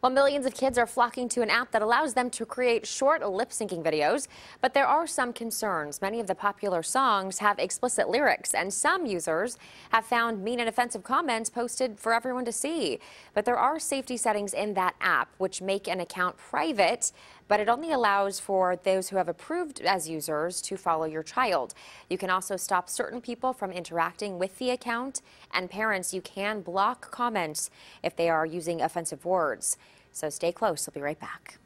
While millions of kids are flocking to an app that allows them to create short lip syncing videos, but there are some concerns. Many of the popular songs have explicit lyrics, and some users have found mean and offensive comments posted for everyone to see. But there are safety settings in that app which make an account private, but it only allows for those who have approved as users to follow your child. You can also stop certain people from interacting with the account, and parents, you can block comments if they are using offensive words. So stay close. We'll be right back.